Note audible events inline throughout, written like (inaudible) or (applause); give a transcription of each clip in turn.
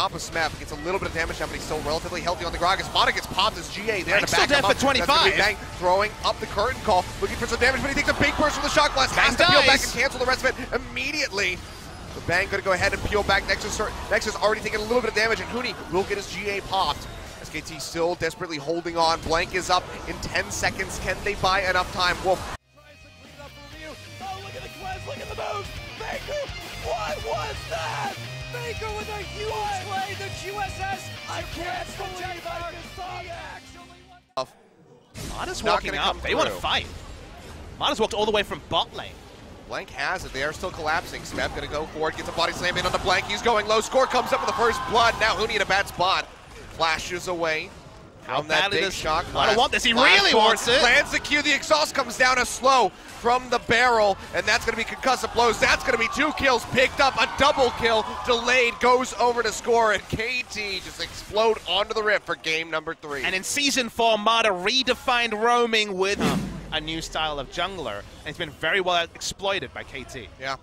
top of Smeb. Gets a little bit of damage now, but he's still relatively healthy on the Gragas. Mata gets popped as GA there Bang's to back still him up. for 25. That's Bang throwing up the curtain call, looking for some damage, but he takes a big burst from the shock blast. Has Bang to peel back and cancel the rest of it immediately. So Bang gonna go ahead and peel back. Nexus, Nexus already taking a little bit of damage, and Huni will get his GA popped. SKT still desperately holding on. Blank is up in 10 seconds. Can they buy enough time? Wolf QSS. I can't believe I just saw that. Actually, what- Mata's Not walking up. They want to fight. Mata's walked all the way from bot lane. Blank has it. They are still collapsing. Smeb gonna go for it. Gets a body slam in on the Blank. He's going low. Score comes up with the first blood. Now Huni in a bad spot. Flashes away. How From that badly big does shock Mata blast. want this? He really wants it. Lands the Q. The exhaust comes down a slow from the barrel, and that's going to be concussive blows. That's going to be two kills picked up. A double kill delayed goes over to score, and KT just explode onto the rift for game number three. And in season four, Mata redefined roaming with a new style of jungler, and it's been very well exploited by KT. Yeah.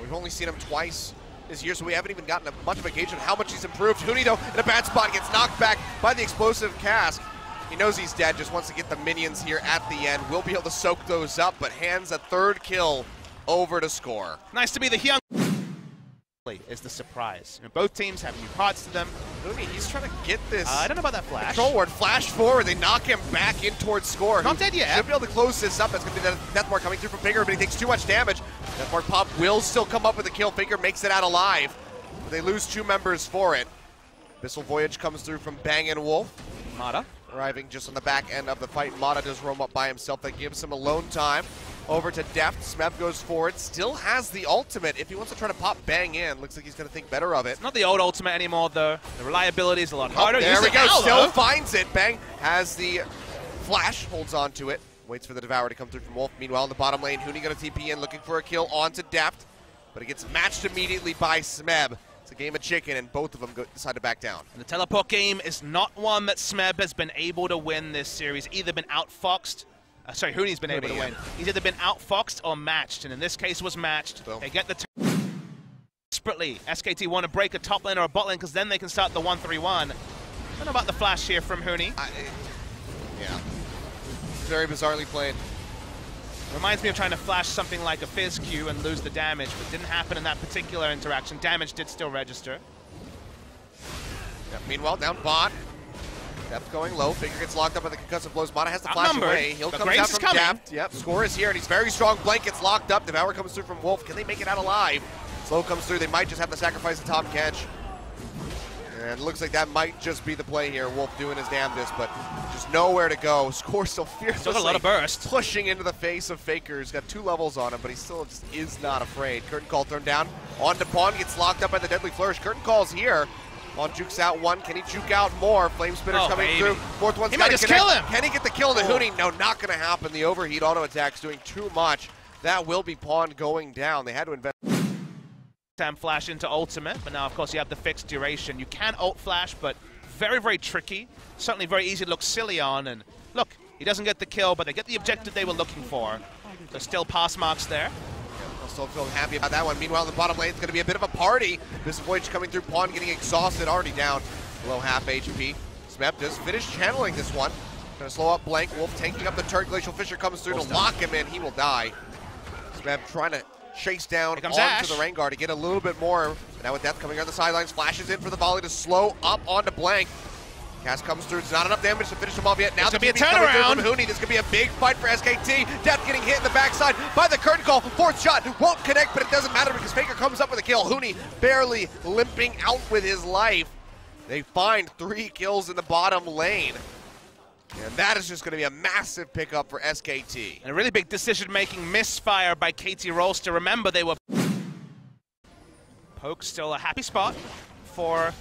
We've only seen him twice this year, so we haven't even gotten a, much of a gauge on how much he's improved. Huni, though, in a bad spot, gets knocked back by the explosive cask. He knows he's dead, just wants to get the minions here at the end. We'll be able to soak those up, but hands a third kill over to score. Nice to be the young. Is the surprise. You know, both teams have new parts to them. He's trying to get this Uh, I don't know about that flash. control ward. Flash forward, they knock him back in towards score. Not dead yet. Should be able to close this up. That's going to be the Deathmark coming through from Faker, but he takes too much damage. Deathmark pop will still come up with a kill. Faker makes it out alive. They lose two members for it. Abyssal Voyage comes through from Bang and Wolf. Mata. Arriving just on the back end of the fight. Mata does roam up by himself. That gives him alone time. Over to Deft. Smeb goes forward. Still has the ultimate. If he wants to try to pop Bang in, looks like he's going to think better of it. Not the old ultimate anymore, though. The reliability is a lot Oh, harder. there Use we go. now, Still though. finds it. Bang has the flash, holds on to it, waits for the Devourer to come through from Wolf. Meanwhile, in the bottom lane, Huni going to TP in, looking for a kill onto Deft, but it gets matched immediately by Smeb. It's a game of chicken, and both of them go, decide to back down. And the teleport game is not one that Smeb has been able to win this series. Either been outfoxed. Uh, sorry, Huni's been able to yeah. win. He's either been outfoxed or matched, and in this case was matched. Boom. They get the desperately. SKT want to break a top lane or a bot lane because then they can start the 1-3-1. Don't know about the flash here from Huni. I, yeah. Very bizarrely played. Reminds me of trying to flash something like a Fizz Q and lose the damage, but didn't happen in that particular interaction. Damage did still register. Yeah, meanwhile, down bot. Deft going low. Figure gets locked up by the concussive blows. Mata has to flash away. He'll come out from. Deft. Yep, score is here, and he's very strong. Blank gets locked up. Devour comes through from Wolf. Can they make it out alive? Slow comes through. They might just have to sacrifice the top catch. And it looks like that might just be the play here. Wolf doing his damnedest, but just nowhere to go. (laughs) Score still fiercely Still got a lot of burst. pushing into the face of Faker. He's got two levels on him, but he still just is not afraid. Curtain Call turned down. On to Pawn, gets locked up by the Deadly Flourish. Curtain Call's here. Pawn jukes out one. Can he juke out more? Flame Spitter's Oh, coming baby. through. Fourth one's He might gotta just connect. kill him. Can he get the kill the Oh. Huni? No, not going to happen. The overheat auto attack's doing too much. That will be Pawn going down. They had to invest. Time flash into ultimate, but now of course you have the fixed duration. You can ult flash, but very, very tricky. Certainly very easy to look silly on, and look, he doesn't get the kill, but they get the objective they were looking for. There's still pass marks there. I'll still feeling happy about that one. Meanwhile, in the bottom lane, it's going to be a bit of a party. This Voyage coming through, Pawn getting exhausted, already down below half HP. Smeb does finish channeling this one. Going to slow up Blank. Wolf tanking up the turret. Glacial Fissure comes through Almost to done. lock him in. He will die. Smeb trying to chase down comes onto Ash. the Rengar to get a little bit more. Now with Deft coming on the sidelines, flashes in for the volley to slow up onto Blank. Cast comes through. It's not enough damage to finish him off yet. Now It's the gonna be a TP's coming through turnaround. from Huni. This could be a big fight for SKT. Deft getting hit in the backside by the curtain call. Fourth shot won't connect, but it doesn't matter because Faker comes up with a kill. Huni barely limping out with his life. They find three kills in the bottom lane. And that is just going to be a massive pickup for SKT. And a really big decision-making misfire by KT Rolster. Remember, they were... Poke still a happy spot for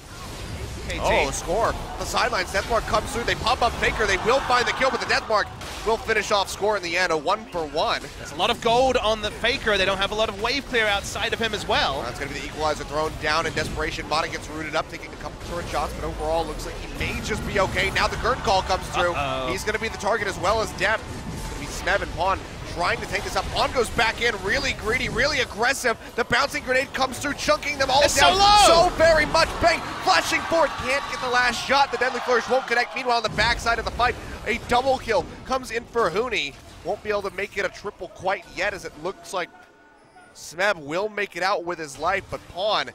KT. Oh, score. The sidelines, Deathmark comes through. They pop up Faker. They will find the kill, but the Deathmark will finish off score in the end. A one for one. There's a lot of gold on the Faker. They don't have a lot of wave clear outside of him as well. That's going to be the equalizer thrown down in desperation. Mata gets rooted up, taking a couple turret shots, but overall looks like he may just be okay. Now the curtain call comes through. Uh-oh. He's going to be the target as well as Deft. It's going to be Smeb and Pawn trying to take this up. Pawn goes back in, really greedy, really aggressive. The bouncing grenade comes through, chunking them all It's down so low. so very much. Bang! flashing forward, can't get the last shot. The Deadly Flourish won't connect. Meanwhile, on the backside of the fight, a double kill comes in for Huni. Won't be able to make it a triple quite yet, as it looks like Smeb will make it out with his life, but Pawn,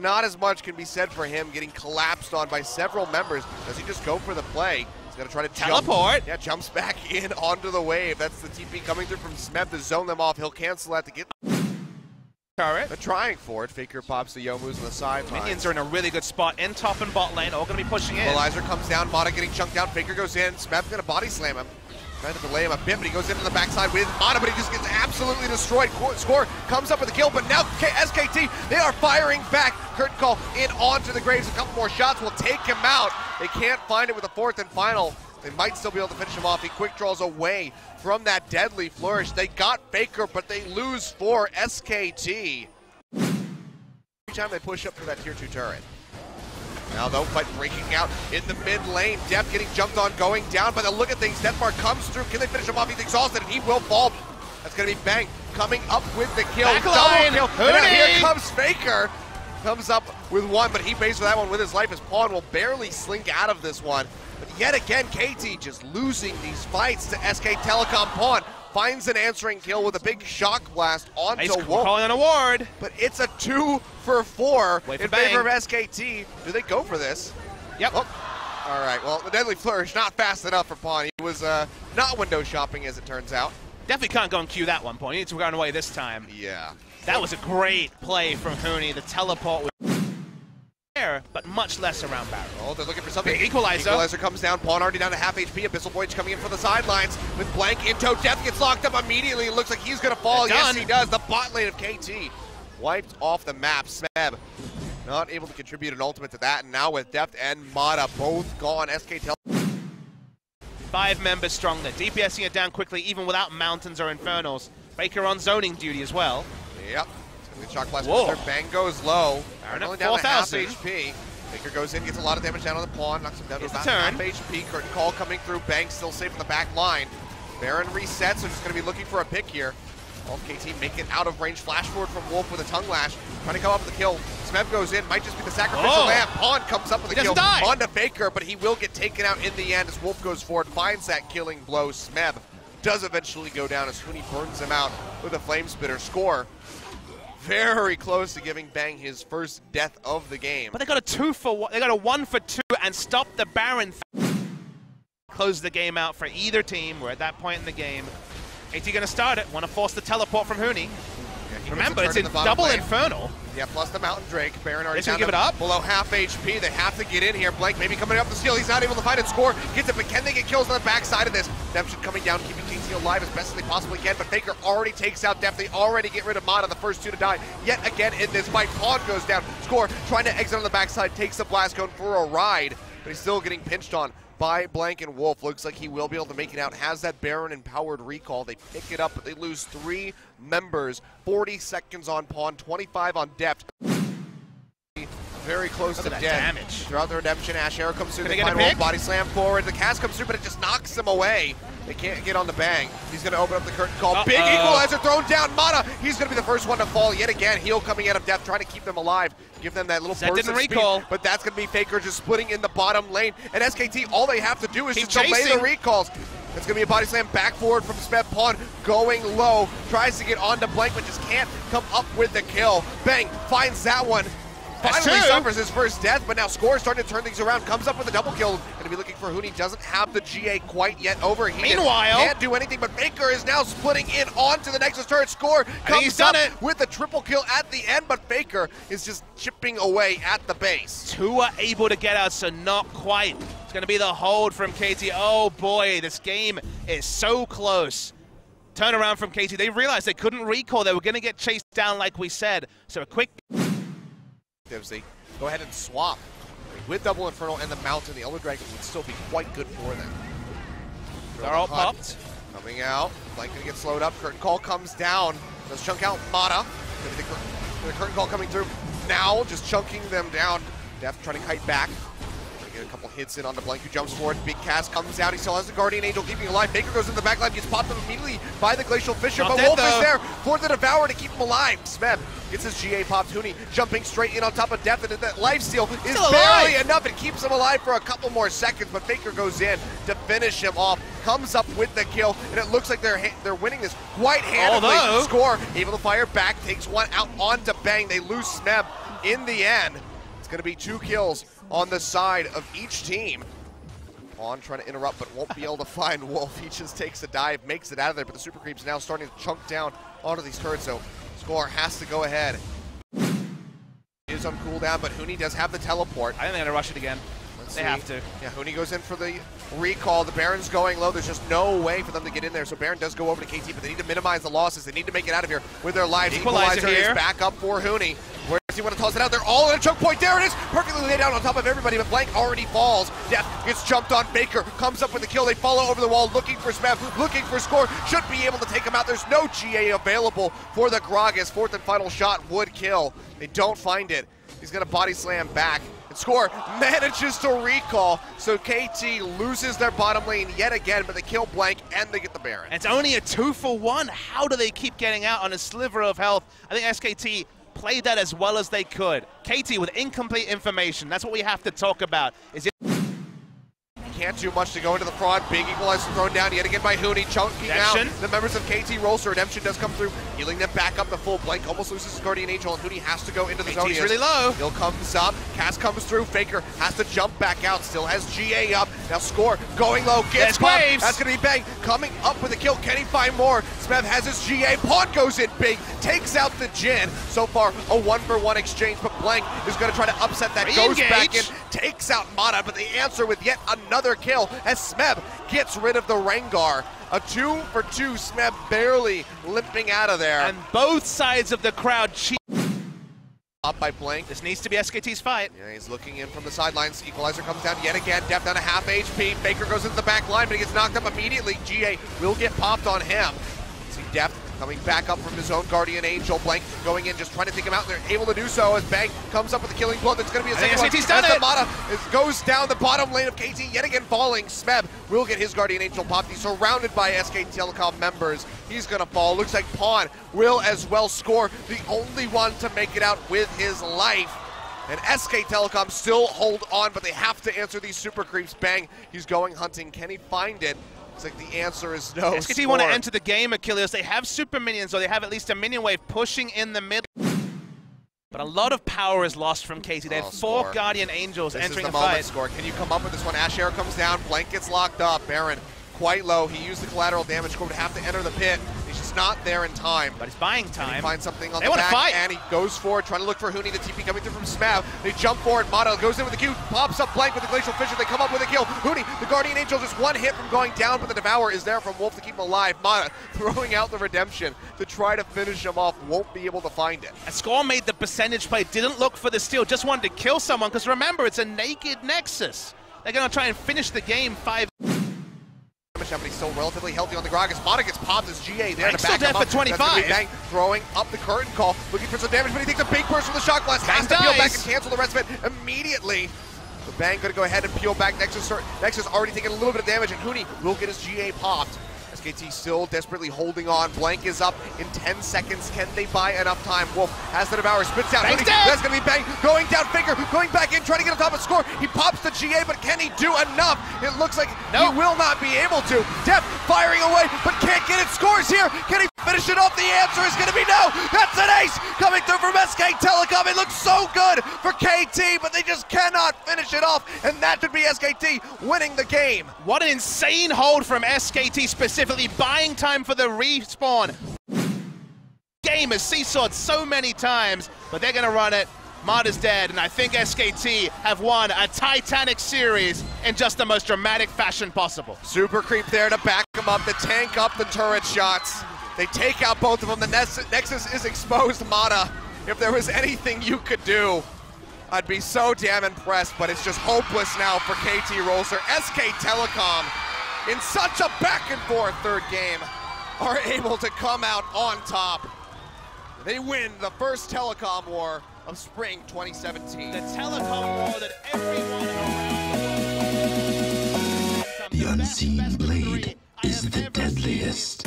not as much can be said for him getting collapsed on by several members. Does he just go for the play? To try to Teleport. Jump. Yeah, jumps back (laughs) in onto the wave. That's the TP coming through from Smeb to zone them off. He'll cancel that to get Turret. they're trying for it. Faker pops the Youmuu's on the side. Minions are in a really good spot in top and bot lane. All going to be pushing in. Equalizer comes down, Mata getting chunked down, Faker goes in, Smeb's gonna body slam him. Trying to delay him a bit, but he goes into the backside with Mata, but he just gets absolutely destroyed. Score comes up with a kill, but now K- SKT, they are firing back. Curtain call in onto the Graves. A couple more shots will take him out. They can't find it with a fourth and final. They might still be able to finish him off. He quick draws away from that deadly flourish. They got Faker, but they lose for SKT. Every time they push up for that tier two turret. Now though, fight breaking out in the mid lane. Deft getting jumped on, going down. By the look of things, Deathmark comes through. Can they finish him off? He's exhausted, and he will fall. That's gonna be Bang coming up with the kill. Backline, Double kill. And here comes Faker. Comes up with one, but he pays for that one with his life. His pawn will barely slink out of this one. But yet again, KT just losing these fights to SK Telecom Pawn. Finds an answering kill with a big shock blast onto He's Wolf. calling an award. But it's a two for four Wait for in favor of SKT. Do they go for this? Yep. Oh. All right. Well, the Deadly Flourish not fast enough for Pawn. He was uh, not window shopping, as it turns out. Definitely can't go and queue that one point. He needs to run away this time. Yeah. That was a great play from Huni. The teleport was there, but much less around Barrow. Oh, they're looking for something. Big equalizer. Equalizer comes down. Pawn already down to half HP. Abyssal Voyage coming in from the sidelines with Blank in tow. Deft gets locked up immediately. It looks like he's going to fall. Yes, he does. The bot lane of KT wiped off the map. Smeb not able to contribute an ultimate to that. And now with Deft and Mata both gone, SK Tel Five members strong. They're DPSing it down quickly, even without mountains or infernals. Faker on zoning duty as well. Yep. Gonna shock blast. Whoa. Bang goes low. Baron Only down to half HP. Faker goes in, gets a lot of damage down on the pawn, knocks him down to about half HP. Curtain call coming through. Bang still safe in the back line. Baron resets, so just gonna be looking for a pick here. All KT make it out of range. Flash forward from Wolf with a tongue lash. Trying to come up with the kill. Smeb goes in, might just be the sacrificial Oh. lamb. Pawn comes up with a kill die. onto Faker, but he will get taken out in the end as Wolf goes forward, finds that killing blow. Smeb does eventually go down as Huni burns him out with a flame spitter. Score very close to giving Bang his first death of the game. But they got a two for one. They got a one for two and stopped the Baron. Close the game out for either team. We're at that point in the game. AT going to start it. Want to force the teleport from Huni. Yeah, Remember, it's in double lane. infernal. Yeah, plus the Mountain Drake. Baron already down give it up. below half HP. They have to get in here. Blank maybe coming up the steal. He's not able to find it. Score gets it, but can they get kills on the backside of this? Redemption coming down, keeping KT alive as best as they possibly can. But Faker already takes out Deft. They already get rid of Mata, the first two to die. Yet again in this fight, Pawn goes down. Score trying to exit on the backside, takes the blast cone for a ride, but he's still getting pinched on by Blank and Wolf. Looks like he will be able to make it out. Has that Baron empowered recall. They pick it up, but they lose three members. 40 seconds on Pawn, 25 on Deft. Very close Look to at that damage. Throughout the redemption, Ash Arrow comes through. Can They get a pick? body slam forward. The cast comes through, but it just knocks him away. They can't get on the bang. He's going to open up the curtain call. Big Uh-oh. equalizer thrown down. Mata, he's going to be the first one to fall yet again. Heal coming out of Deft, trying to keep them alive. Give them that little Zed burst didn't of speed. recall. But that's going to be Faker just splitting in the bottom lane. And SKT, all they have to do is Keep just delay the chasing. recalls. It's going to be a body slam back forward from Smeb Pawn, going low. Tries to get onto Blank, but just can't come up with the kill. Bang, finds that one. Finally suffers his first death, but now Score starting to turn things around. Comes up with a double kill. Going to be looking for Huni. Doesn't have the GA quite yet over here. Meanwhile- can't do anything. But Faker is now splitting in onto the Nexus turret. Score comes he's done up it. with the triple kill at the end, but Faker is just chipping away at the base. Two are able to get out, so not quite. It's going to be the hold from KT. Oh boy, this game is so close. Turnaround from KT. They realized they couldn't recall. They were going to get chased down, like we said. So a quick They go ahead and swap. With Double Infernal and the Mountain, the Elder Dragon would still be quite good for them. They're all popped. Coming out. Blank gonna get slowed up. Curtain call comes down. Does chunk out Mata. The, cur- the curtain call coming through now, just chunking them down. Deft trying to kite back. Gonna Get a couple hits in on the Blank who jumps forward. Big cast comes out. He still has the Guardian Angel keeping him alive. Faker goes in the back line, gets popped up immediately by the Glacial Fissure, Not but dead, Wolf is there for the Devourer to keep him alive. Smeb gets his GA popped. Huni jumping straight in on top of Deft, and that life steal is Still barely alive. enough. It keeps him alive for a couple more seconds, but Faker goes in to finish him off. Comes up with the kill, and it looks like they're ha- they're winning this quite handedly. Although- Score able to fire back, takes one out onto Bang. They lose Smeb in the end. It's going to be two kills on the side of each team. On trying to interrupt, but won't be able to find Wolf. He just takes a dive, makes it out of there, but the Super Creep's now starting to chunk down onto these turrets, so Score has to go ahead. Is on cooldown, but Huni does have the teleport. I think they're gonna rush it again. Let's They see. have to. Yeah, Huni goes in for the recall. The Baron's going low. There's just no way for them to get in there. So Baron does go over to KT, but they need to minimize the losses. They need to make it out of here with their lives. Equalizer here. is back up for Huni. He want to toss it out? They're all in a choke point. There it is. Perfectly laid out on top of everybody, but Blank already falls. Deft gets jumped on. Faker comes up with the kill. They follow over the wall, looking for Smeb, looking for score. Should be able to take him out. There's no GA available for the Gragas. Fourth and final shot would kill. They don't find it. He's going to body slam back. And score (laughs) manages to recall, so KT loses their bottom lane yet again, but they kill Blank and they get the Baron. It's only a two for one. How do they keep getting out on a sliver of health? I think SKT played that as well as they could. KT with incomplete information. That's what we have to talk about. Is it Can't do much to go into the front. Big equalizer thrown down yet again by Huni, chunking out the members of KT. So Redemption does come through, healing them back up the full. Blank almost loses his Guardian Angel, and Huni has to go into the zone. KT's He is. really low. Heal comes up, Cass comes through, Faker has to jump back out, still has GA up. Now score, going low, gets. Graves. That's gonna be Bang, coming up with a kill. Can he find more? Smeb has his GA, Pawn goes in big, takes out the Jhin. So far, a one for one exchange, but Blank is gonna try to upset that, goes back in, takes out Mata, but the answer with yet another kill as Smeb gets rid of the Rengar. A two for two, Smeb barely limping out of there. and both sides of the crowd cheat. up by Blank. This needs to be SKT's fight. Yeah, he's looking in from the sidelines. Equalizer comes down yet again. Deft down to half HP. Faker goes into the back line, but he gets knocked up immediately. GA will get popped on him. See Deft coming back up from his own Guardian Angel. Blank going in, just trying to take him out. and They're able to do so as Bang comes up with a killing blow. That's going to be a second one. Done as it. Mata goes down the bottom lane of KT, yet again falling. Smeb will get his Guardian Angel popped. He's surrounded by SK Telecom members. He's going to fall. Looks like Pawn will as well score. The only one to make it out with his life. And SK Telecom still hold on, but they have to answer these super creeps. Bang, he's going hunting. Can he find it? Looks like the answer is no. SKT want to enter the game, Achilles. They have super minions, or they have at least a minion wave pushing in the middle. But a lot of power is lost from KT. They have Oh, four score. Guardian Angels This entering is the the moment, fight. score. Can you come up with this one? Ash Air comes down, Blank gets locked up. Baron quite low. He used the collateral damage. Score would have to enter the pit. He's not there in time. But he's buying He time. finds something on They the back, fight. and he goes forward, trying to look for Huni. The TP coming through from Smeb. They jump forward. Mata goes in with the Q, pops up blank with the Glacial Fissure. They come up with a kill. Huni, the Guardian Angel, just one hit from going down, but the Devourer is there from Wolf to keep him alive. Mata (laughs) throwing out the Redemption to try to finish him off. Won't be able to find it. And Score made the percentage play, didn't look for the steal, just wanted to kill someone, because remember, it's a naked Nexus. They're going to try and finish the game 5 now, but he's still relatively healthy on the Gragas. Mata gets popped as GA there Bang's to back still him up. for 25. That's Bang throwing up the curtain call, looking for some damage, but he takes a big burst from the shock blast. Has Bang to peel back and cancel the rest of it immediately. So Bang gonna go ahead and peel back. Nexus, Nexus already taking a little bit of damage, and Huni will get his GA popped. SKT still desperately holding on. Blank is up in 10 seconds. Can they buy enough time? Wolf has the Devourer, spits out. That's gonna be Bang going down. Finger going back in, trying to get on top of score. He pops the GA, but can he do enough? It looks like Nope. he will not be able to. Deft firing away, but can't get it. Scores here. Can he finish it off? The answer is going to be no. That's an ace coming through from SK Telecom. It looks so good for KT, but they just cannot finish it off. And that should be SKT winning the game. What an insane hold from SKT specifically, buying time for the respawn. Game has seesawed so many times, but they're gonna run it. Mod is dead, and I think SKT have won a Titanic series in just the most dramatic fashion possible. Super creep there to back him up, to tank up the turret shots. They take out both of them. The Nexus is exposed. Mata, if there was anything you could do, I'd be so damn impressed, but it's just hopeless now for KT Rolster. SK Telecom, in such a back and forth third game, are able to come out on top. They win the first telecom war of spring 2017. The telecom war that everyone The, the unseen blade is the deadliest.